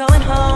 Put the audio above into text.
going home.